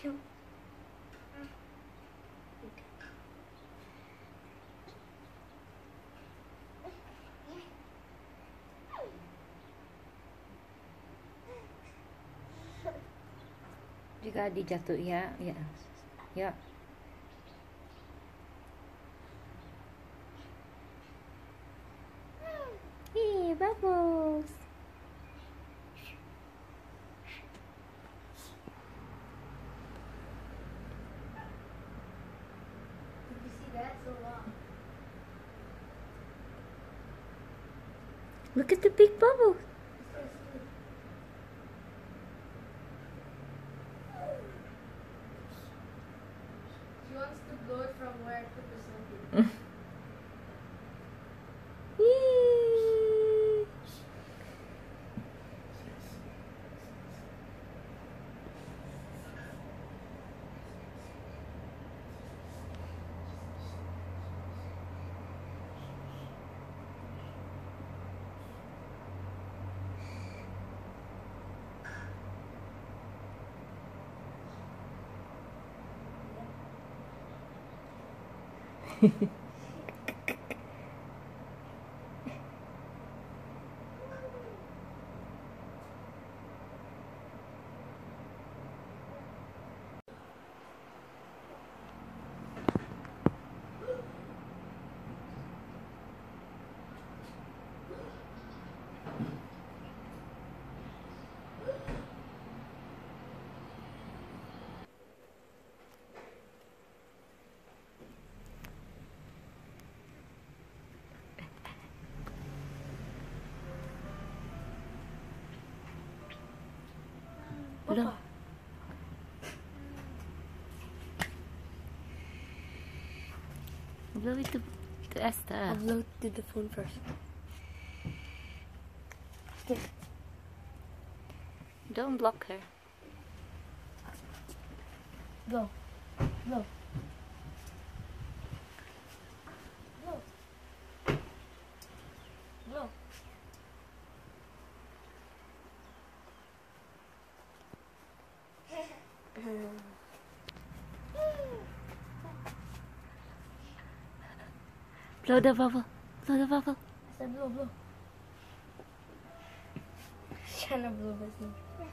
Jika dijatuh ya, ya. Ya. Ih, bagus. Look at the big bubble. She wants to blow it from where I put the soapy. Yee. Blow. Blow it to, to Esther. I'll blow to the phone first. Don't block her. Blow. Blow. Blow. Blow. Blow the bubble. Blow the bubble. I said blow, blow. She's trying blow his nose.